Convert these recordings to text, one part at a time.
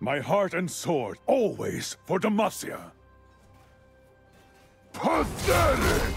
My heart and sword, always for Demacia. Pathetic!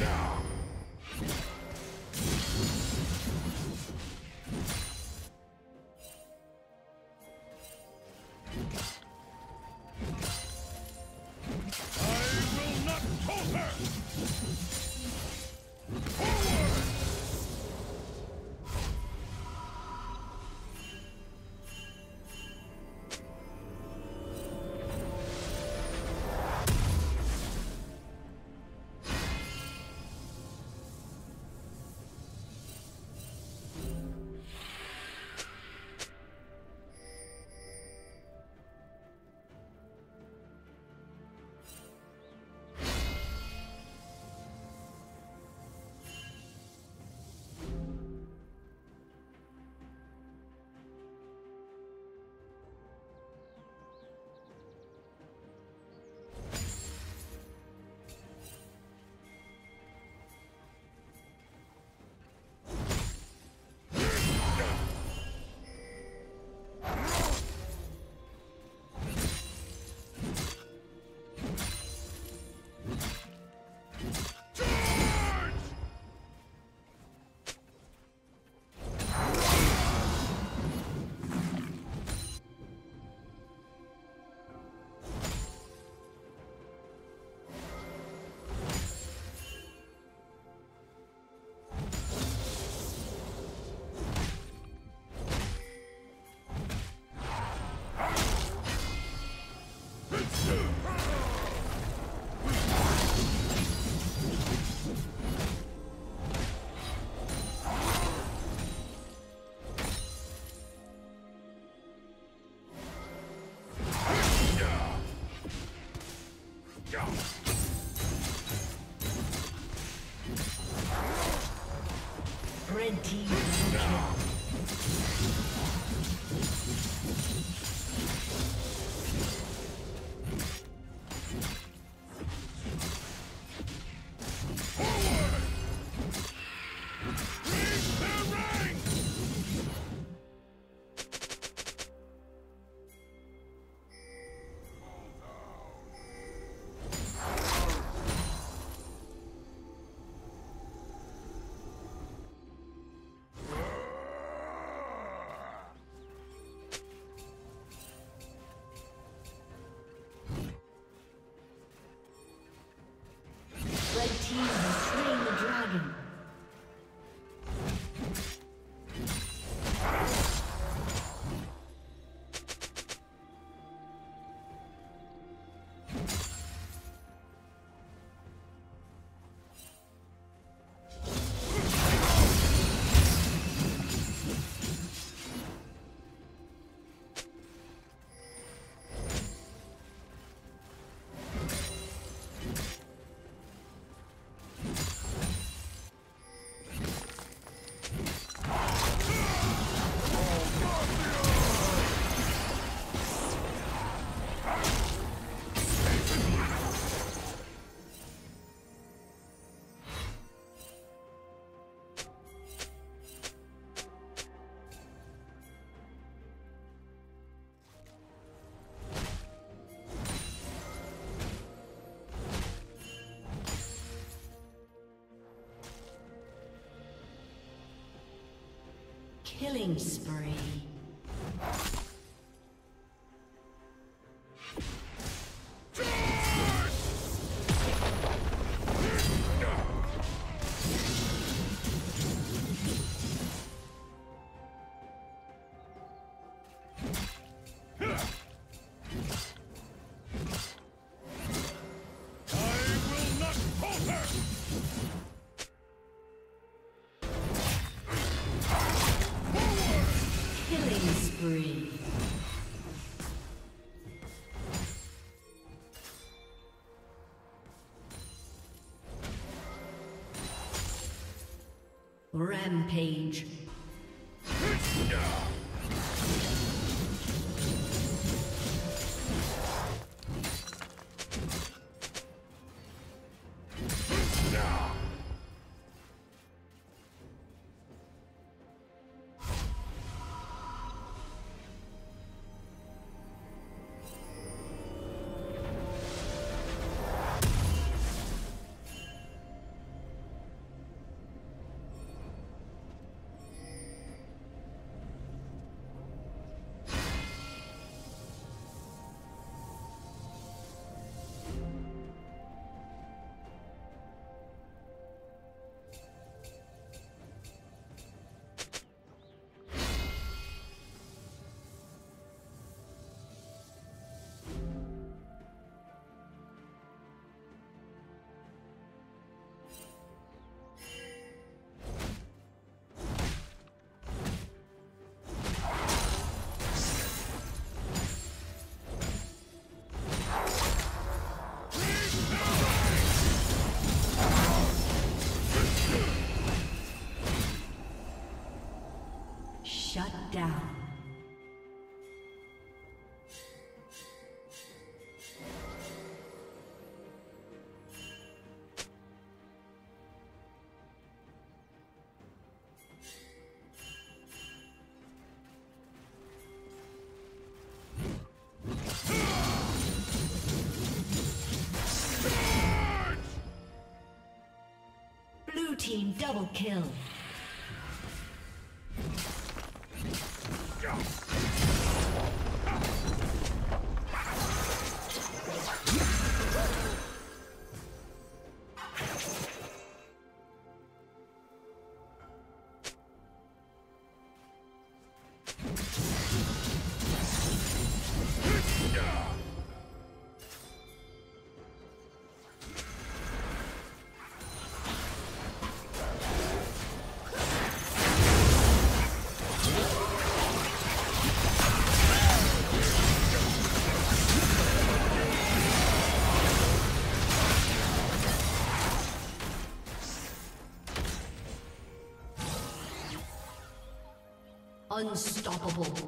Yeah. Red team double. team Killing spree. Rampage. Double kill. Unstoppable.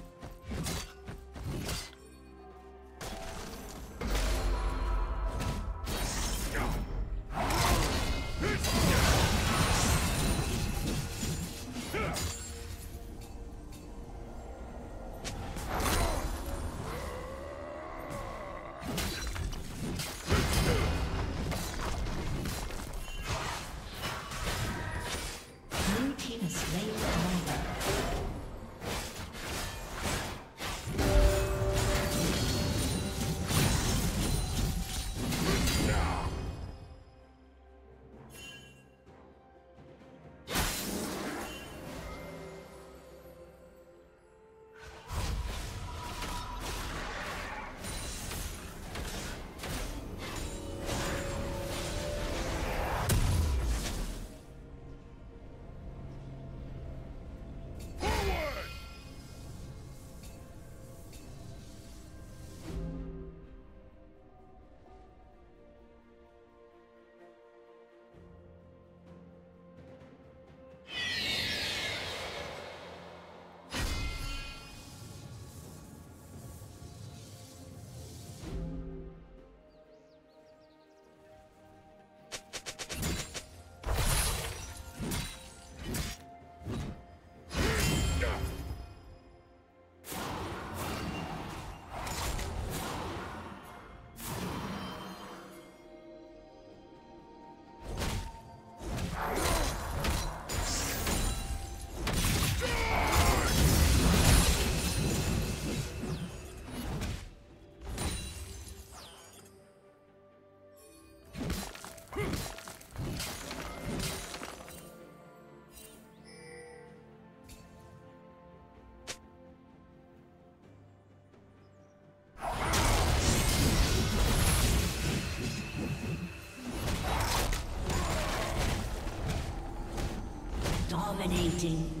Dominating.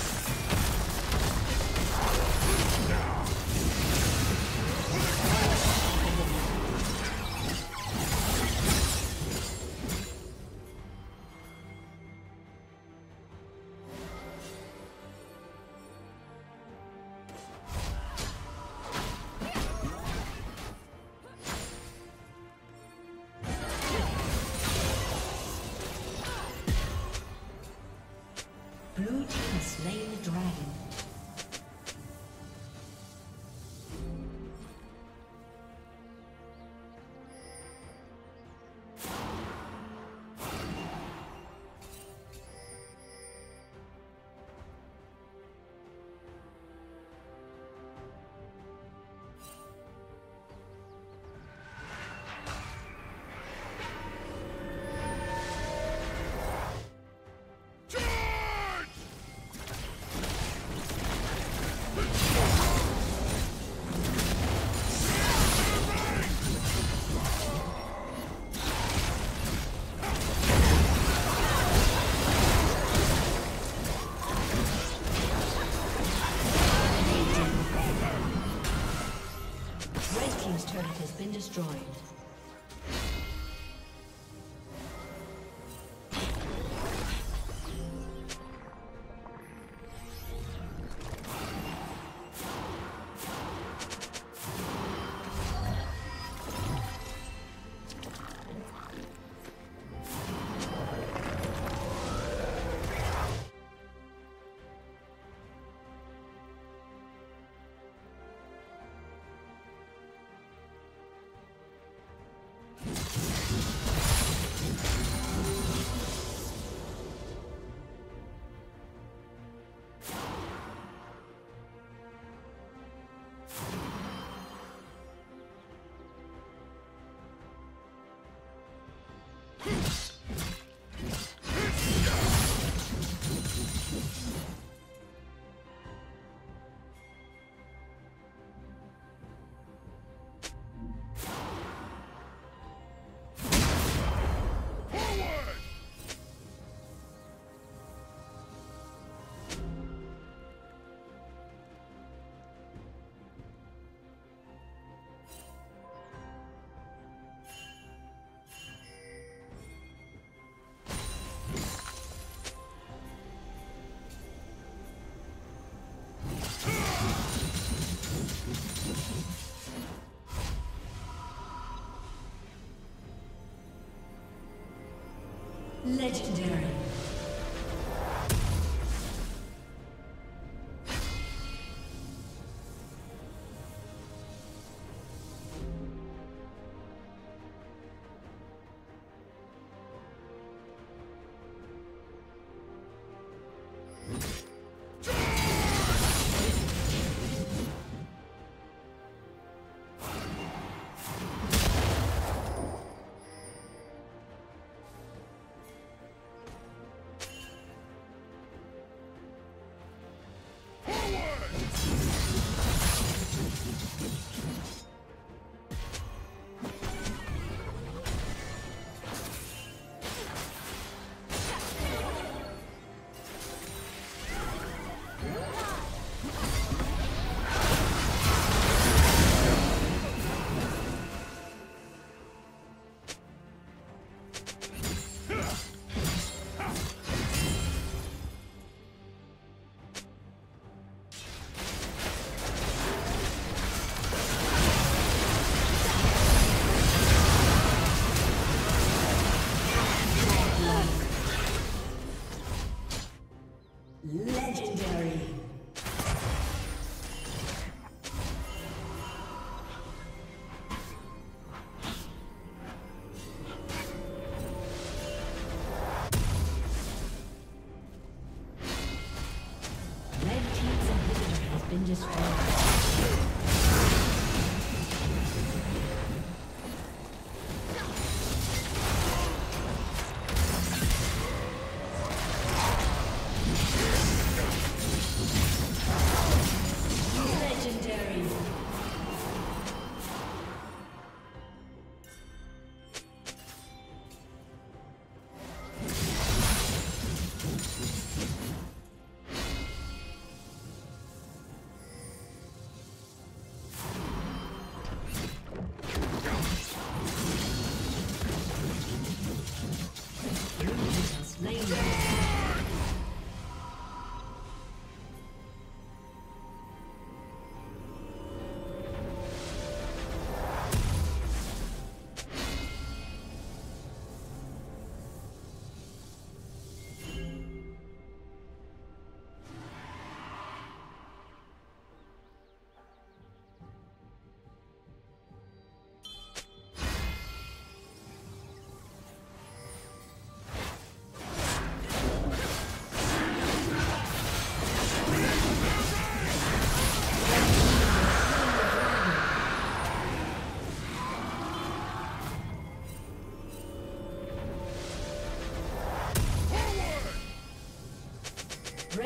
Destroyed. Legendary. Legendary.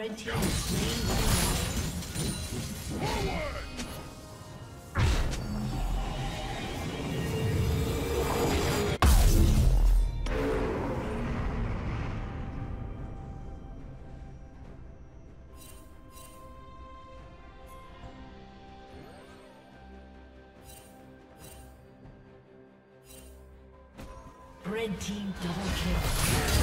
Red team is slain Red team double kill.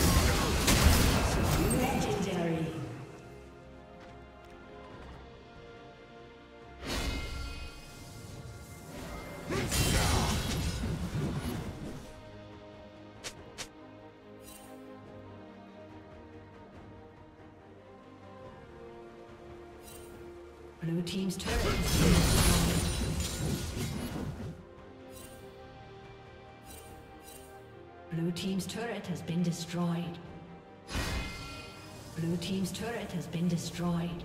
Team's turret. Blue team's turret has been destroyed. Blue team's turret has been destroyed.